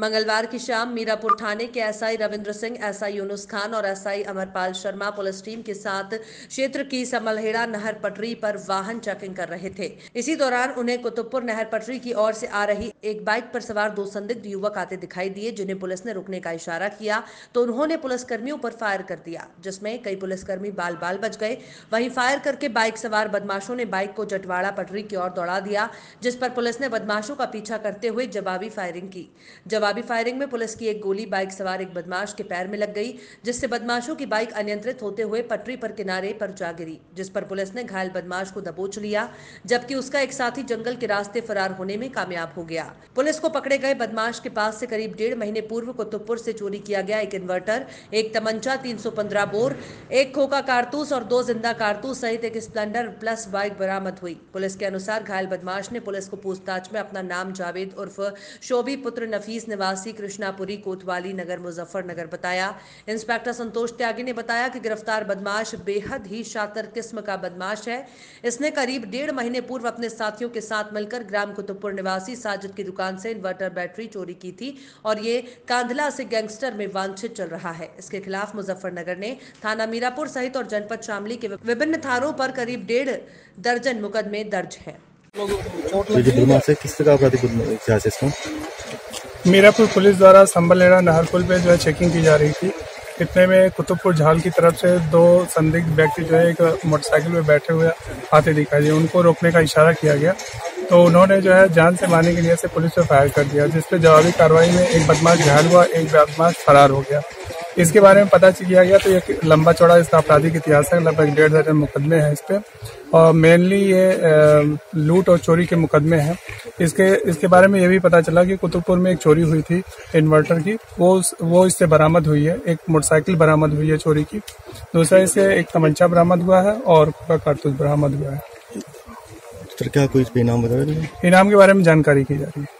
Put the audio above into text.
मंगलवार की शाम मीरापुर थाने के एसआई रविंद्र सिंह, एसआई यूनुस खान और SI Amarpal Sharma police team के साथ क्षेत्र की समलहेड़ा नहर पटरी पर वाहन चेकिंग कर रहे थे। इसी दौरान उन्हें कुतुबपुर नहर पटरी की ओर से आ रही एक बाइक पर सवार दो संदिग्ध युवक आते दिखाई दिए, जिन्हें पुलिस ने रुकने का इशारा किया तो उन्होंने पुलिसकर्मियों पर फायर कर दिया, जिसमें कई पुलिसकर्मी बाल बाल बच गए। वहीं फायर करके बाइक सवार बदमाशों ने बाइक को जटवाड़ा पटरी की ओर दौड़ा दिया, जिस पर पुलिस ने बदमाशों का पीछा करते हुए जवाबी फायरिंग की। जवाबी फायरिंग में पुलिस की एक गोली बाइक सवार एक बदमाश के पैर में लग गई, जिससे बदमाशों की बाइक अनियंत्रित होते हुए पटरी पर किनारे पर जा गिरी, जिस पर पुलिस ने घायल बदमाश को दबोच लिया, जबकि उसका एक साथी जंगल के रास्ते फरार होने में कामयाब हो गया। पुलिस को पकड़े गए बदमाश के पास से करीब डेढ़ महीने पूर्व कुतुबपुर से चोरी किया गया एक इन्वर्टर, एक तमंचा तीन सौ पंद्रह बोर, एक खोखा कारतूस और दो ज़िंदा कारतूस सहित एक स्प्लेंडर प्लस बाइक बरामद हुई। पुलिस के अनुसार घायल बदमाश ने पुलिस को पूछताछ में अपना नाम जावेद उर्फ़ शोभी पुत्र नफीस निवासी कृष्णापुरी कोतवाली नगर मुजफ्फरनगर बताया। इंस्पेक्टर संतोष त्यागी ने बताया कि गिरफ़्तार बदमाश बेहद ही शातर किस्म का बदमाश है। इसने करीब डेढ़ महीने पूर्व अपने साथियों के साथ मिलकर ग्राम कुतुबपुर निवासी साजिद की दुकान से इन्वर्टर बैटरी चोरी की थी और ये कांधला से गैंगस्टर में वांछित चल रहा है। इसके खिलाफ मुजफ्फरनगर ने थाना मीरापुर सहित और जनपद शामली के विभिन्न थानों पर करीब डेढ़ दर्जन मुकदमे दर्ज है। किस इसका मीरापुर पुलिस द्वारा संबलेड़ा नहर पुल पे जो है चेकिंग की जा रही थी। इतने में कुतुबपुर झाल की तरफ़ से दो संदिग्ध व्यक्ति जो है एक मोटरसाइकिल में बैठे हुए आते दिखाई दिए। उनको रोकने का इशारा किया गया। तो उन्होंने जो है जान से मारने के लिए से पुलिस पर फायर कर दिया जिस पर जवाबी कार्रवाई में एक बदमाश घायल हुआ, एक बदमाश फरार हो गया। इसके बारे में पता किया गया तो एक लंबा चौड़ा इसका आपराधिक इतिहास है लगभग डेढ़ दर्जन मुकदमे हैं इस पर और मेनली ये लूट और चोरी के मुकदमे हैं। इसके इसके बारे में ये भी पता चला कि कुतुबपुर में एक चोरी हुई थी इन्वर्टर की। वो वो इससे बरामद हुई है। एक मोटरसाइकिल बरामद हुई है चोरी की। दूसरा इससे एक तमंचा बरामद हुआ है और कारतूस बरामद हुआ है। क्या कोई इनाम बता इनाम के बारे में जानकारी की जा रही है।